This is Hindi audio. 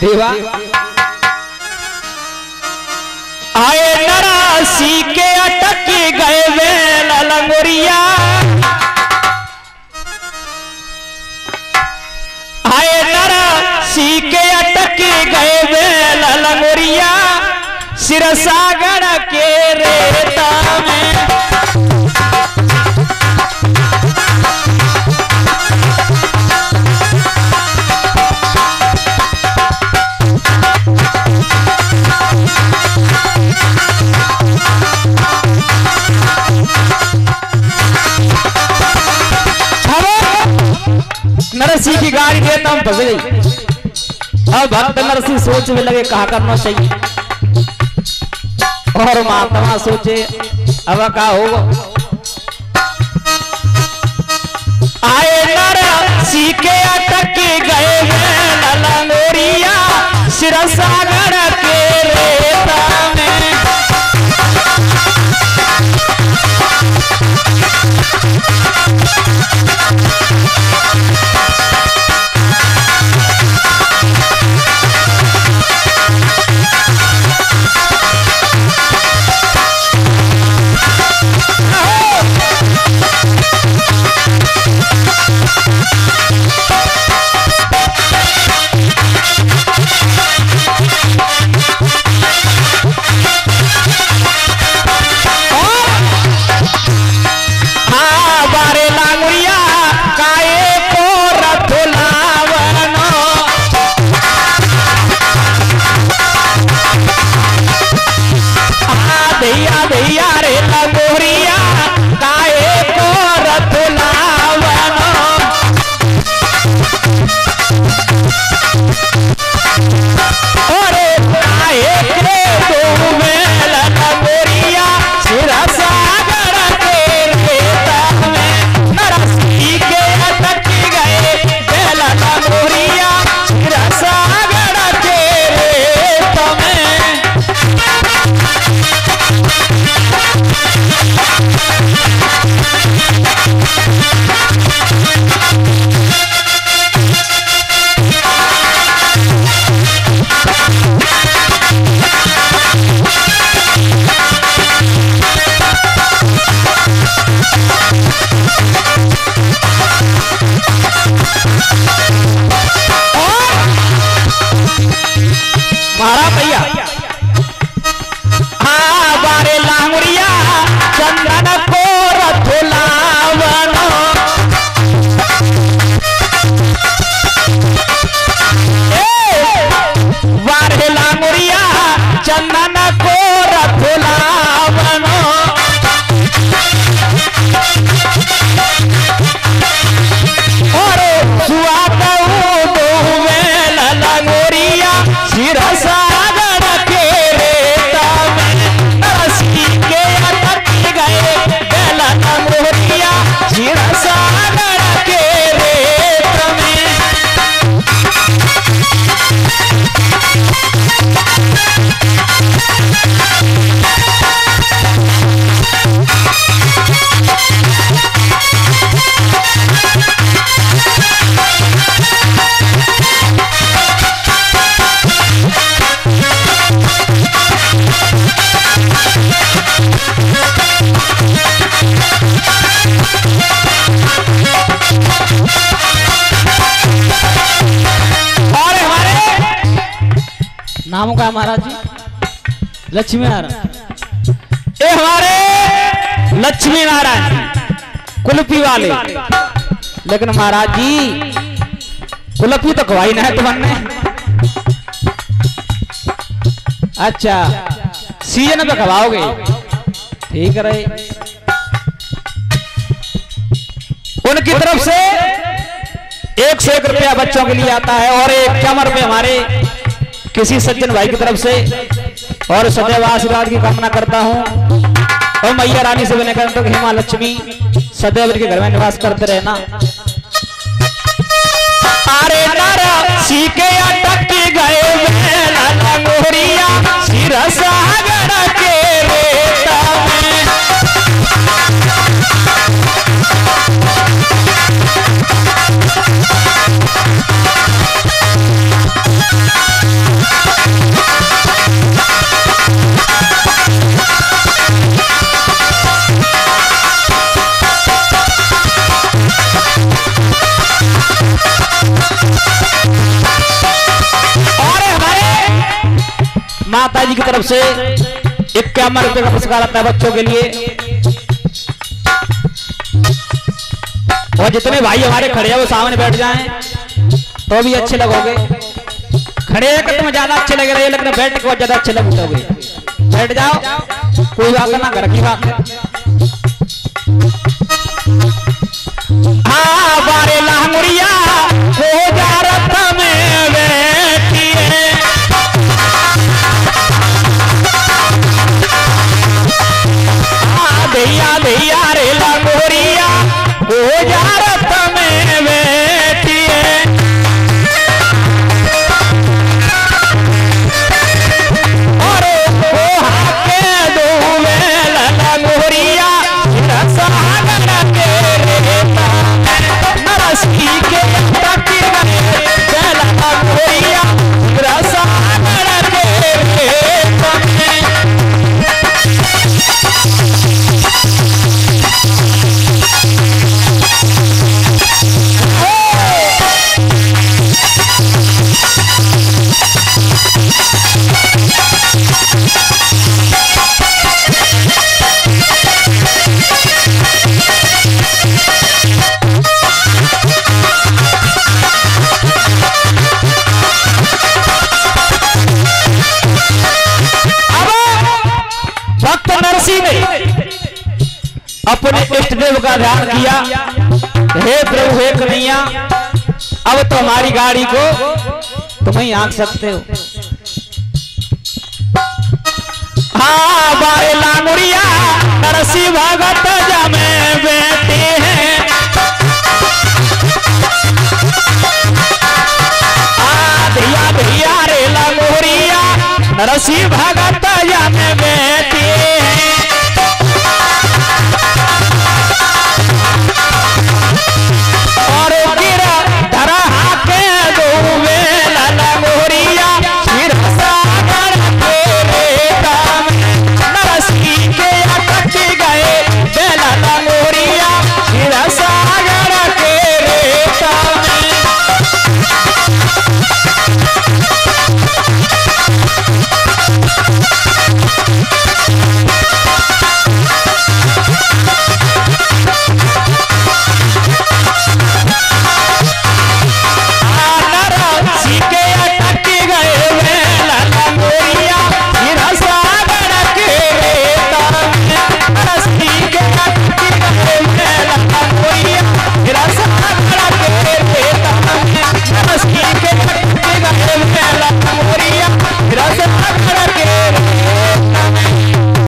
देवा। आए नरासी के अटक गए वे लंगोरिया आए नरासी के अटक गए वे लंगोरिया सिरसागर के रेता में की बज गई। अब भक्त नरसी सोच में लगे कहा करना चाहिए। और महात्मा सोचे, अब का होगा। आए नर के अटक गए हैं लंगोरिया सिरसागर के दैया दैया रे लंगोरिया नाम का महाराज जी? लक्ष्मी नारायण ये हमारे लक्ष्मी नारायण कुल्फी वाले। लेकिन महाराज जी कुल्फी तो खवाई ना है तुमने। अच्छा सीज़न पे खवाओगे? ठीक रहे उनकी तरफ़ से एक सौ एक रुपया बच्चों के लिए आता है और एक चमर पे हमारे किसी सज्जन भाई की तरफ़ से और सदैव आशीर्वाद की कामना करता हूँ। और मैया रानी से विनय करता हूँ हेमा लक्ष्मी, सदैव के घर में निवास करते रहना। अरे नारा सीखे अटक गए माता जी की तरफ़ से इक्यावन रुपए का पुरस्कार आता है बच्चों के लिए। और जितने भाई हमारे खड़े हैं, वो सामने बैठ जाएँ तो भी अच्छे लगोगे। खड़े होकर तुम ज़्यादा अच्छे लग रहे लेकिन बैठ के बहुत ज़्यादा अच्छे लगोगे बैठ जाओ, कोई बात ना, घर की बात हाँ। बारे लांगुड़िया हो जा रथ अपने इष्ट देव का ध्यान किया। हे प्रभु हे कन्हैया अब तो हमारी गाड़ी को तुम ही आंक सकते हो। हाँ बारे नरसिंह भगत जमे बैठे हैं। आ भैया भैया रे लांगुड़िया नरसिंह भगत जमे बैठे